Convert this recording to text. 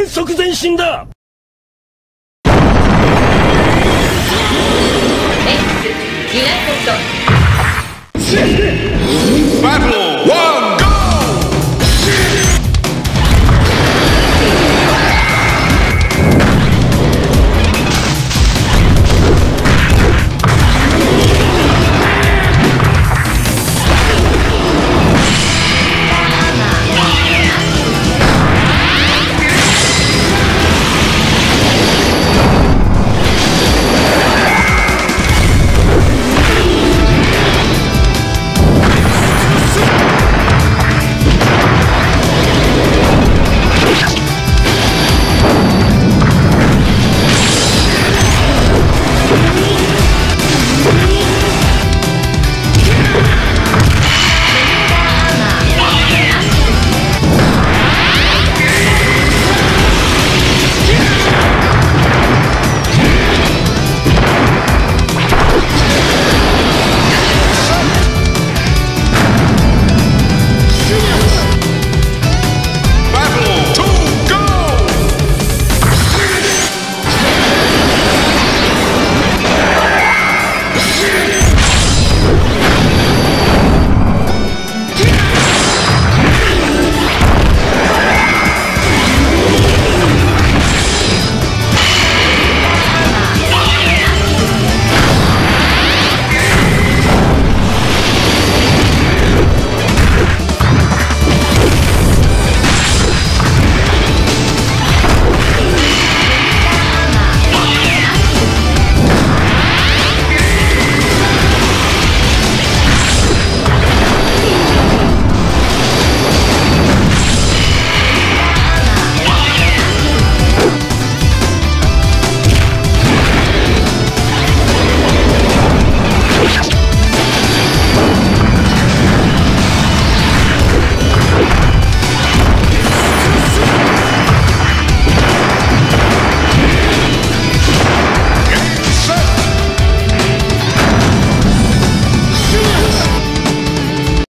変則前進だ。X ユナイテッド